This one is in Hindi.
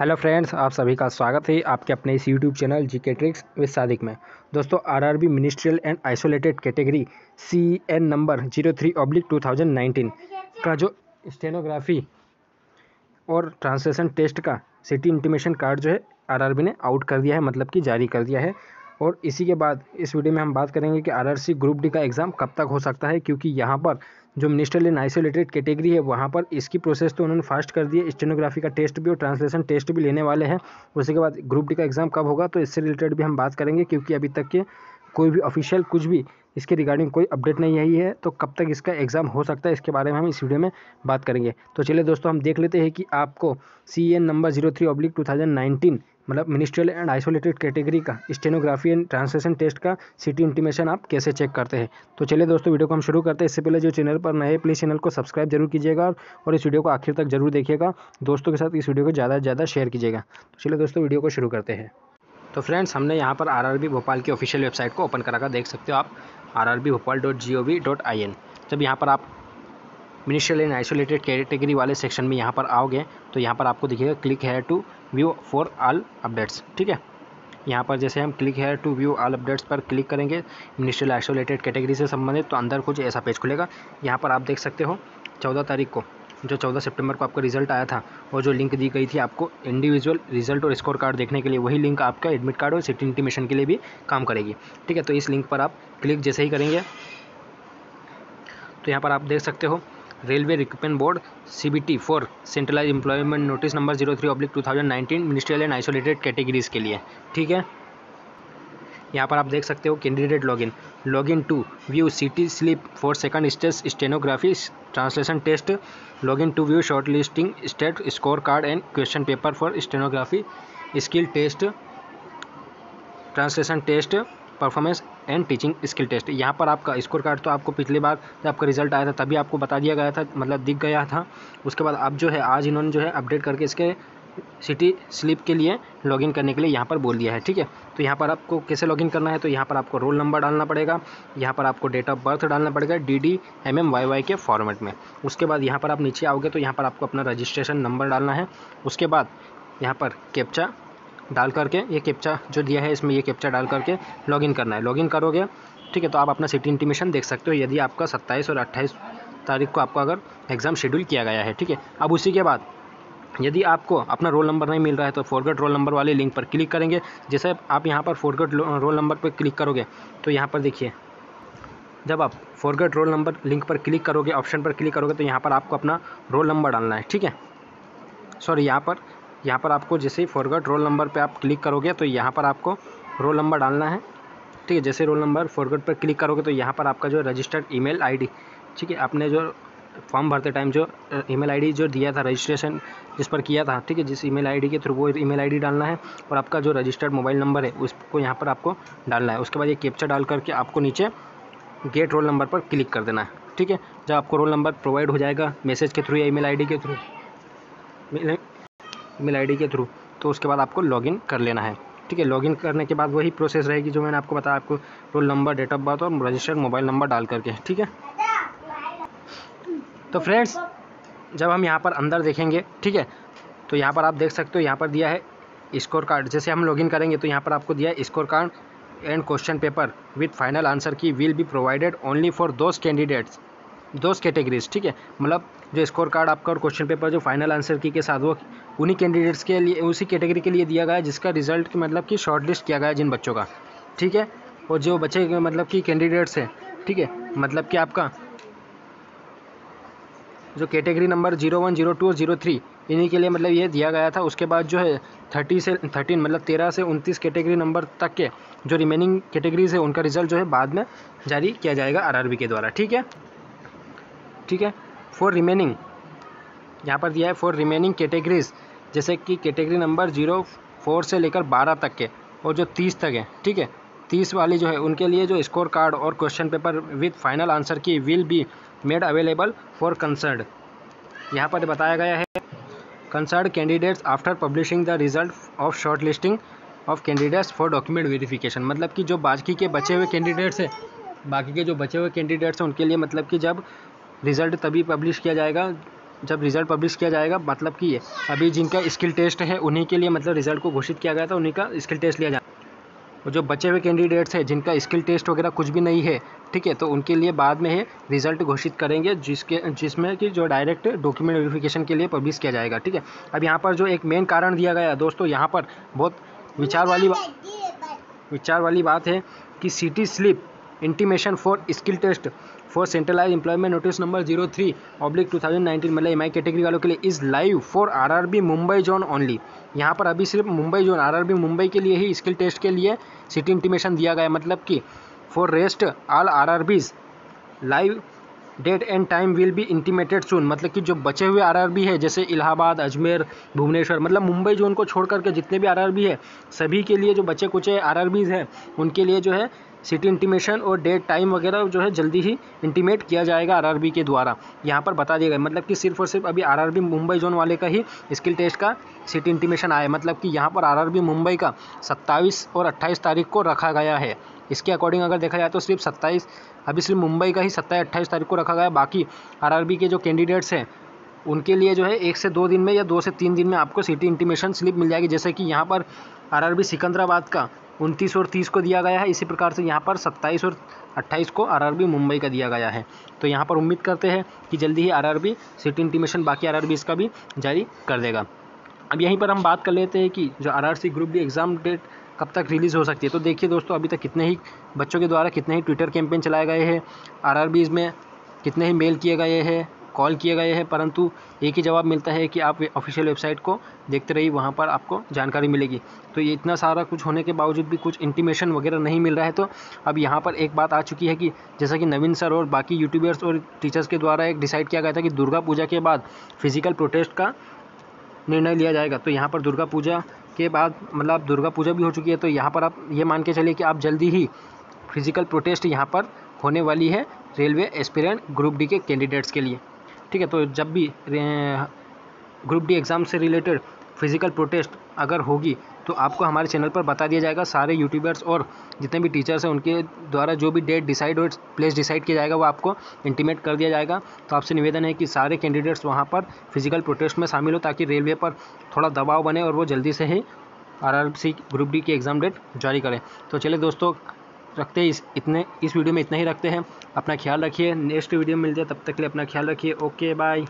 हेलो फ्रेंड्स, आप सभी का स्वागत है आपके अपने इस यूट्यूब चैनल जी के ट्रिक्स विद सादिक में। दोस्तों, RRB ministerial and isolated category C N number zero three oblique two thousand nineteen का जो स्टेनोग्राफी और ट्रांसलेशन टेस्ट का सिटी इंटीमेशन कार्ड जो है, आरआरबी ने आउट कर दिया है मतलब कि जारी कर दिया है। और इसी के बाद, इस वीडियो में हम बात करेंगे कि आरआरसी ग्रुप डी का एग्ज़ाम कब तक हो सकता है, क्योंकि यहाँ पर जो मिनिस्टर इन आइसोलेटेड कैटेगरी है, वहाँ पर इसकी प्रोसेस तो उन्होंने फास्ट कर दी है। स्टेनोग्राफी का टेस्ट भी और ट्रांसलेशन टेस्ट भी लेने वाले हैं। उसी के बाद ग्रुप डी का एग्ज़ाम कब होगा तो इससे रिलेटेड भी हम बात करेंगे, क्योंकि अभी तक के कोई भी ऑफिशियल कुछ भी इसके रिगार्डिंग कोई अपडेट नहीं आई है तो कब तक इसका एग्ज़ाम हो सकता है, इसके बारे में हम इस वीडियो में बात करेंगे। तो चलिए दोस्तों, हम देख लेते हैं कि आपको C N number zero three oblique two thousand nineteen मतलब मिनिस्ट्रियल एंड आइसोलेटेड कैटेगरी का स्टेनोग्राफी एंड ट्रांसलेशन टेस्ट का सिटी इंटीमेशन आप कैसे चेक करते हैं? तो चलिए दोस्तों वीडियो को हम शुरू करते हैं। इससे पहले जो चैनल पर नए प्लीज़ चैनल को सब्सक्राइब ज़रूर कीजिएगा और इस वीडियो को आखिर तक ज़रूर देखिएगा। दोस्तों के साथ इस वीडियो को ज़्यादा से ज़्यादा शेयर कीजिएगा। तो चलिए दोस्तों वीडियो को शुरू करते हैं। तो फ्रेंड्स हमने यहाँ पर आर भोपाल की ऑफिशियल वेबसाइट को ओपन करा देख सकते हो आप R R B Bhopal dot G O V dot I N जब यहाँ पर आप मिनिस्ट्रियल एंड आइसोलेटेड कैटेगरी वाले सेक्शन में यहाँ पर आओगे तो यहाँ पर आपको दिखेगा क्लिक है to view for all updates ठीक है? यहाँ पर जैसे हम क्लिक है टू व्यू ऑल अपडेट्स पर क्लिक करेंगे मिनिस्ट्रियल आइसोलेटेड कैटेगरी से संबंधित तो अंदर कुछ ऐसा पेज खुलेगा। यहाँ पर आप देख सकते हो, चौदह तारीख को, जो चौदह सितंबर को आपका रिज़ल्ट आया था, और जो लिंक दी गई थी आपको इंडिविजुअल रिज़ल्ट और स्कोर कार्ड देखने के लिए, वही लिंक आपका एडमिट कार्ड और सिटी इंटीमेशन के लिए भी काम करेगी, ठीक है? तो इस लिंक पर आप क्लिक जैसे ही करेंगे तो यहाँ पर आप देख सकते हो railway recruitment board CBT for centralise employment notice number zero three oblique two thousand nineteen ministerial and isolated categories के लिए। ठीक है? यहाँ पर आप देख सकते हो candidate login login to view city slip for second stage stenography translation test login to view short listing state score card and question paper for stenography skill test translation test performance and teaching skill test यहाँ पर आपका स्कोर कार्ड तो आपको पिछली बार जब आपका रिज़ल्ट आया था, तभी आपको बता दिया गया था मतलब दिख गया था। उसके बाद अब जो है, आज इन्होंने जो है अपडेट करके इसके सिटी स्लिप के लिए लॉगिन करने के लिए यहाँ पर बोल दिया है, ठीक है? तो यहाँ पर आपको कैसे लॉगिन करना है? तो यहाँ पर आपको रोल नंबर डालना पड़ेगा। यहाँ पर आपको डेट ऑफ़ बर्थ डालना पड़ेगा D D M M Y Y के फॉर्मेट में। उसके बाद यहाँ पर आप नीचे आओगे तो यहाँ पर आपको अपना रजिस्ट्रेशन नंबर डालना है। उसके बाद यहाँ पर कैप्चा डाल करके ये कैप्चा जो दिया है, इसमें ये कैप्चा डाल करके लॉगिन करना है। लॉगिन करोगे, ठीक है तो आप अपना सिटी इंटीमेशन देख सकते हो। यदि आपका सत्ताईस और अट्ठाईस तारीख को आपका अगर एग्ज़ाम शेड्यूल किया गया है, ठीक है। अब उसी के बाद, यदि आपको अपना रोल नंबर नहीं मिल रहा है तो फॉरगेट रोल नंबर वाले लिंक पर क्लिक करेंगे। जैसे आप यहाँ पर फॉरगेट रोल नंबर पर क्लिक करोगे तो यहाँ पर देखिए, जब आप फॉरगेट रोल नंबर लिंक पर क्लिक करोगे ऑप्शन पर क्लिक करोगे तो यहाँ पर आपको अपना रोल नंबर डालना है, ठीक है। सॉरी यहाँ पर यहाँ पर आपको जैसे ही फॉरगेट रोल नंबर पे आप क्लिक करोगे तो यहाँ पर आपको रोल नंबर डालना है। ठीक है, जैसे रोल नंबर फॉरगेट पर क्लिक करोगे तो यहाँ पर आपका जो रजिस्टर्ड ईमेल आईडी ठीक है, आपने जो फॉर्म भरते टाइम जो ईमेल आईडी जो दिया था रजिस्ट्रेशन जिस पर किया था, ठीक है, जिस ईमेल आईडी के थ्रू वो ईमेल आईडी डालना है, और आपका जो रजिस्टर्ड मोबाइल नंबर है, उसको यहाँ पर आपको डालना है। उसके बाद ये कैप्चा डाल करके आपको नीचे गेट रोल नंबर पर क्लिक कर देना है, ठीक है। जब आपको रोल नंबर प्रोवाइड हो जाएगा मैसेज के थ्रू या आईडी के थ्रू ईमेल आईडी के थ्रू तो उसके बाद आपको लॉगिन कर लेना है। ठीक है लॉगिन करने के बाद वही प्रोसेस रहेगी जो मैंने आपको बताया, आपको roll number date of birth और रजिस्टर्ड मोबाइल नंबर डाल करके, ठीक है? तो फ्रेंड्स जब हम यहाँ पर अंदर देखेंगे, ठीक है तो यहाँ पर आप देख सकते हो, यहाँ पर दिया है स्कोर कार्ड जैसे हम लॉगिन करेंगे तो यहाँ पर आपको दिया है score card and question paper with final answer key will be provided only for those candidates those categories ठीक है? मतलब जो स्कोर कार्ड आपका और क्वेश्चन पेपर जो फाइनल आंसर की के साथ, वो उन्हीं कैंडिडेट्स के लिए, उसी कैटेगरी के लिए दिया गया है, जिसका रिज़ल्ट की मतलब कि शॉर्ट लिस्ट किया गया जिन बच्चों का, ठीक है? और जो बच्चे मतलब कि कैंडिडेट्स हैं, ठीक है? मतलब कि आपका जो category number zero one zero two और ज़ीरो थ्री इन्हीं के लिए मतलब ये दिया गया था। उसके बाद जो है थर्टी से थर्टीन मतलब तेरह से उनतीस कैटेगरी नंबर तक के जो रिमेनिंग कैटेगरीज है, उनका रिज़ल्ट जो है बाद में जारी किया जाएगा आरआरबी के द्वारा, ठीक है? ठीक है? फॉर रिमेनिंग यहाँ पर दिया है फॉर रिमेनिंग कैटेगरीज जैसे कि कैटेगरी नंबर ज़ीरो फोर से लेकर बारह तक के और जो तीस तक है, ठीक है? तीस वाली जो है, उनके लिए जो स्कोर कार्ड और question paper with final answer key will be made available for concerned यहाँ पर बताया गया है concerned candidates after publishing the result of short listing of candidates for document verification मतलब कि जो बाकी के बचे हुए कैंडिडेट्स हैं, बाकी के जो बचे हुए कैंडिडेट्स हैं, उनके लिए मतलब कि जब रिज़ल्ट तभी पब्लिश किया जाएगा, जब रिज़ल्ट पब्लिश किया जाएगा मतलब कि अभी जिनका स्किल टेस्ट है, उन्हीं के लिए मतलब रिज़ल्ट को घोषित किया गया था, उन्हीं का स्किल टेस्ट लिया जाए और जो बचे हुए कैंडिडेट्स हैं, जिनका स्किल टेस्ट वगैरह कुछ भी नहीं है, ठीक है तो उनके लिए बाद में ही, रिज़ल्ट घोषित करेंगे, जिसके, जिसमें कि जो डायरेक्ट डॉक्यूमेंट वेरिफिकेशन के लिए पब्लिश किया जाएगा, ठीक है। अब यहाँ पर जो एक मेन कारण दिया गया दोस्तों, यहाँ पर बहुत विचार वाली विचार वाली बात है कि city slip intimation for skill test for centralise employment notice number zero three oblique two thousand nineteen मतलब एम आई कैटेगरी वालों के लिए is live for R R B Mumbai zone only यहाँ पर अभी सिर्फ़ Mumbai zone R R B Mumbai के लिए ही स्किल टेस्ट के लिए सिटी इंटीमेशन दिया गया मतलब कि for rest all R R Bs live date and time will be intimated soon मतलब कि जो बचे हुए आरआरबी है, जैसे इलाहाबाद, अजमेर, भुवनेश्वर मतलब मुंबई जोन को छोड़ करके जितने भी आरआरबी है, सभी के लिए जो बचे कुछ आरआरबीज हैं, उनके लिए जो है सिटी इंटीमेशन और डेट टाइम वगैरह जो है जल्दी ही इंटीमेट किया जाएगा आरआरबी के द्वारा। यहाँ पर बता दिया गया मतलब कि सिर्फ़ और सिर्फ़ अभी आरआरबी मुंबई जोन वाले का ही स्किल टेस्ट का सिटी इंटीमेशन आया मतलब कि यहाँ पर आरआरबी मुंबई का सत्ताईस और अट्ठाईस तारीख को रखा गया है। इसके अकॉर्डिंग अगर देखा जाए तो सिर्फ़ सत्ताईस, अभी सिर्फ़ मुंबई का ही सत्ताईस, अट्ठाईस तारीख को रखा गया बाकी आरआरबी के जो कैंडिडेट्स हैं, उनके लिए जो है एक से दो दिन में या दो से तीन दिन में आपको सिटी इंटीमेशन स्लिप मिल जाएगी। जैसे कि यहाँ पर आरआरबी सिकंदराबाद का उनतीस और तीस को दिया गया है। इसी प्रकार से यहाँ पर सत्ताईस और अट्ठाईस को आरआरबी मुंबई का दिया गया है। तो यहाँ पर उम्मीद करते हैं कि जल्दी ही आरआरबी सिटी इंटीमेशन, बाकी आरआरबी इसका भी जारी कर देगा। अब यहीं पर हम बात कर लेते हैं कि जो RRC group D exam date कब तक रिलीज़ हो सकती है। तो देखिए दोस्तों, अभी तक कितने ही बच्चों के द्वारा कितने ही ट्विटर कैंपेन चलाए गए हैं आर में कितने ही मेल किए गए हैं कॉल किए गए हैं, परंतु एक ही जवाब मिलता है कि आप ऑफिशियल वेबसाइट को देखते रहिए, वहाँ पर आपको जानकारी मिलेगी। तो ये इतना सारा कुछ होने के बावजूद भी कुछ इंटीमेशन वगैरह नहीं मिल रहा है तो अब यहाँ पर एक बात आ चुकी है कि जैसा कि नवीन सर और बाकी यूट्यूबर्स और टीचर्स के द्वारा एक डिसाइड किया गया था कि दुर्गा पूजा के बाद फ़िज़िकल प्रोटेस्ट का निर्णय लिया जाएगा। तो यहाँ पर दुर्गा पूजा के बाद मतलब दुर्गा पूजा भी हो चुकी है तो यहाँ पर आप ये मान के चलिए कि आप जल्दी ही फ़िज़िकल प्रोटेस्ट यहाँ पर होने वाली है रेलवे एस्पिरेंट ग्रुप डी के कैंडिडेट्स के लिए। ठीक है तो जब भी ग्रुप डी एग्ज़ाम से रिलेटेड फ़िज़िकल प्रोटेस्ट अगर होगी तो आपको हमारे चैनल पर बता दिया जाएगा। सारे यूट्यूबर्स और जितने भी टीचर्स हैं, उनके द्वारा जो भी डेट डिसाइड और प्लेस डिसाइड किया जाएगा, वो आपको इंटीमेट कर दिया जाएगा। तो आपसे निवेदन है कि सारे कैंडिडेट्स वहाँ पर फ़िज़िकल प्रोटेस्ट में शामिल हो, ताकि रेलवे पर थोड़ा दबाव बने और वो जल्दी से ही आर ग्रुप डी की एग्ज़ाम डेट जारी करें। तो चलिए दोस्तों रखते हैं इस, इतने, इस वीडियो में इतना ही रखते हैं। अपना ख्याल रखिए। नेक्स्ट वीडियो में मिल जाए तब तक के लिए अपना ख्याल रखिए। Okay bye